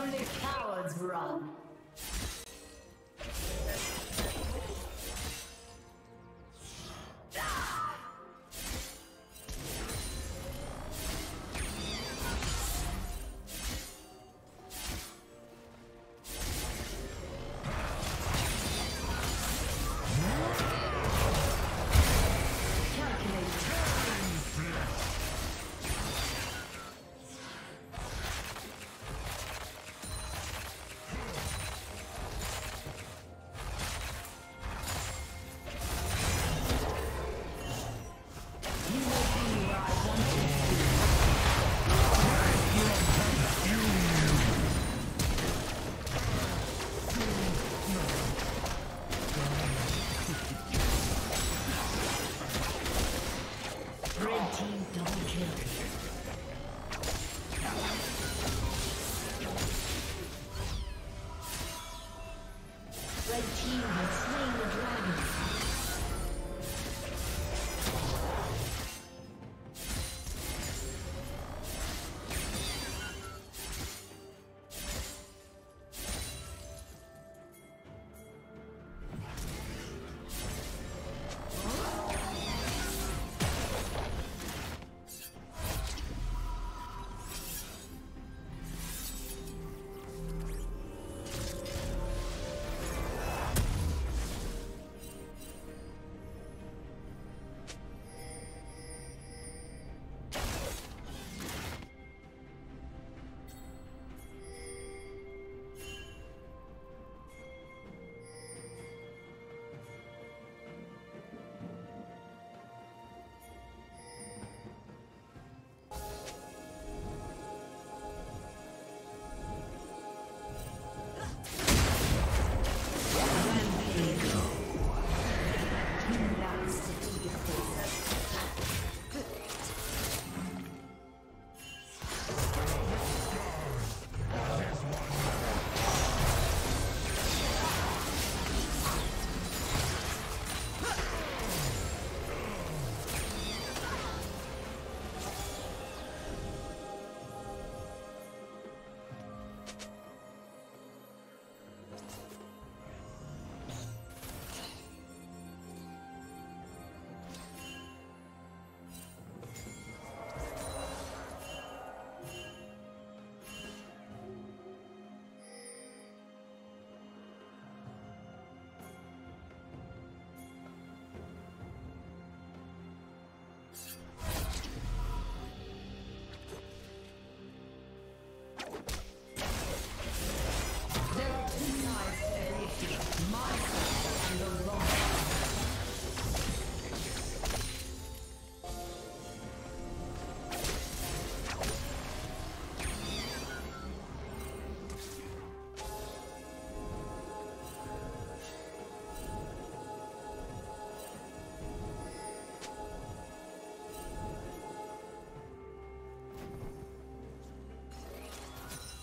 Only cowards run.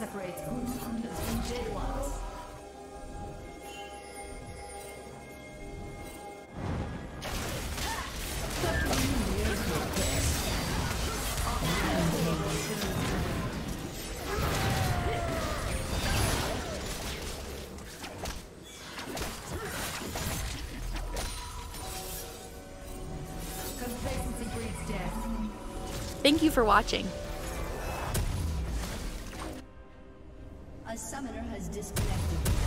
Separates good hunters from dead ones. Thank you for watching. Has disconnected.